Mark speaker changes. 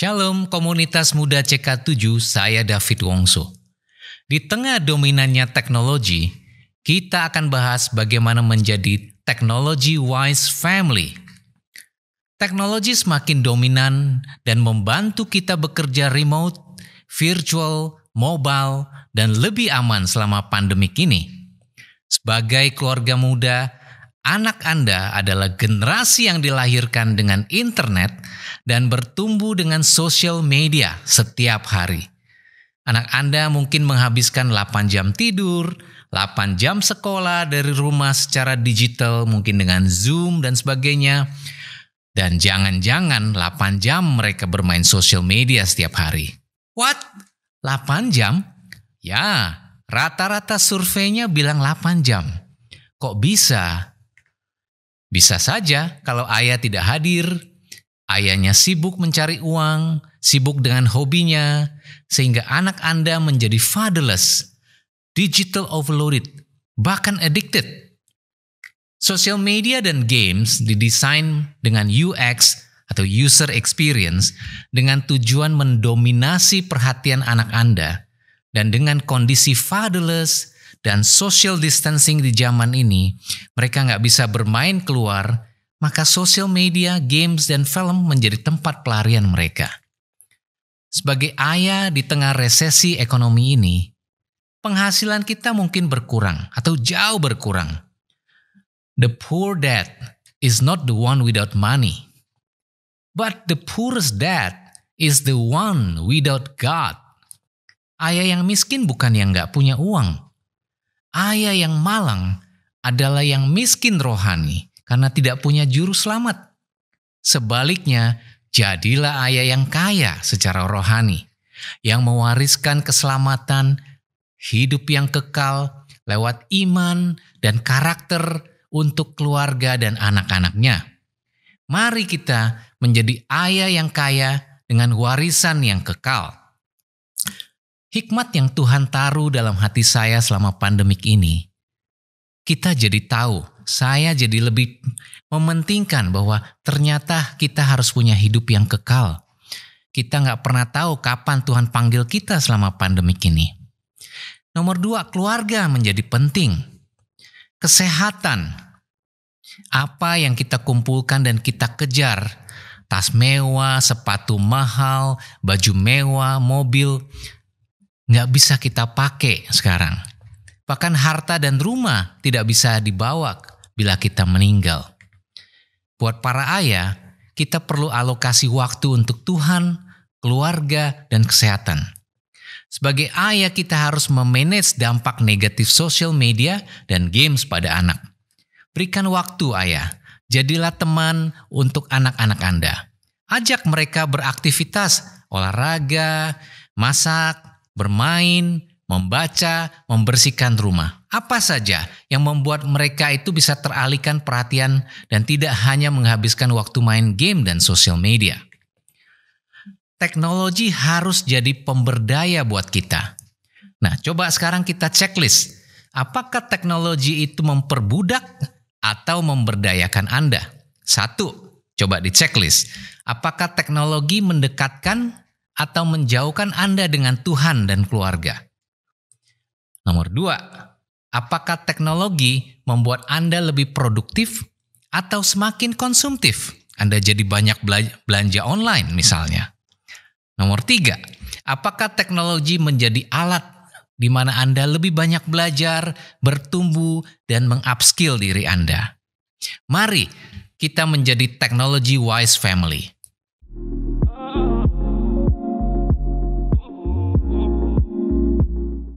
Speaker 1: Shalom komunitas muda CK7, saya David Wongso. Di tengah dominannya teknologi, kita akan bahas bagaimana menjadi technology wise family. Teknologi semakin dominan dan membantu kita bekerja remote, virtual, mobile, dan lebih aman selama pandemik ini. Sebagai keluarga muda, anak Anda adalah generasi yang dilahirkan dengan internet dan bertumbuh dengan sosial media setiap hari. Anak Anda mungkin menghabiskan 8 jam tidur, 8 jam sekolah dari rumah secara digital, mungkin dengan Zoom dan sebagainya. Dan jangan-jangan 8 jam mereka bermain sosial media setiap hari. What? 8 jam? Ya, rata-rata surveinya bilang 8 jam. Kok bisa? Bisa saja kalau ayah tidak hadir, ayahnya sibuk mencari uang, sibuk dengan hobinya, sehingga anak Anda menjadi fatherless, digital overloaded, bahkan addicted. Social media dan games didesain dengan UX atau user experience dengan tujuan mendominasi perhatian anak Anda dan dengan kondisi fatherless dan social distancing di zaman ini, mereka nggak bisa bermain keluar, maka social media, games, dan film menjadi tempat pelarian mereka. Sebagai ayah di tengah resesi ekonomi ini, penghasilan kita mungkin berkurang atau jauh berkurang The poor dad is not the one without money, but the poorest dad is the one without God. Ayah yang miskin bukan yang gak punya uang. Ayah yang malang adalah yang miskin rohani karena tidak punya juru selamat. Sebaliknya, jadilah ayah yang kaya secara rohani, yang mewariskan keselamatan, hidup yang kekal lewat iman dan karakter untuk keluarga dan anak-anaknya. Mari kita menjadi ayah yang kaya dengan warisan yang kekal. Hikmat yang Tuhan taruh dalam hati saya selama pandemik ini, kita jadi tahu, saya jadi lebih mementingkan bahwa ternyata kita harus punya hidup yang kekal. Kita nggak pernah tahu kapan Tuhan panggil kita selama pandemik ini. Nomor dua, keluarga menjadi penting kesehatan. Apa yang kita kumpulkan dan kita kejar, tas mewah, sepatu mahal, baju mewah, mobil, nggak bisa kita pakai sekarang. Bahkan harta dan rumah tidak bisa dibawa bila kita meninggal. Buat para ayah, kita perlu alokasi waktu untuk Tuhan, keluarga, dan kesehatan. Sebagai ayah kita harus memanage dampak negatif sosial media dan games pada anak. Berikan waktu ayah, jadilah teman untuk anak-anak Anda. Ajak mereka beraktivitas, olahraga, masak, bermain, membaca, membersihkan rumah. Apa saja yang membuat mereka itu bisa teralihkan perhatian dan tidak hanya menghabiskan waktu main game dan sosial media teknologi harus jadi pemberdaya buat kita. Nah, coba sekarang kita checklist. Apakah teknologi itu memperbudak atau memberdayakan Anda? Satu, coba di checklist. Apakah teknologi mendekatkan atau menjauhkan Anda dengan Tuhan dan keluarga? Nomor dua, apakah teknologi membuat Anda lebih produktif atau semakin konsumtif? Anda jadi banyak belanja online misalnya. Nomor tiga, apakah teknologi menjadi alat di mana Anda lebih banyak belajar, bertumbuh, dan mengupskill diri Anda? Mari kita menjadi technology wise family.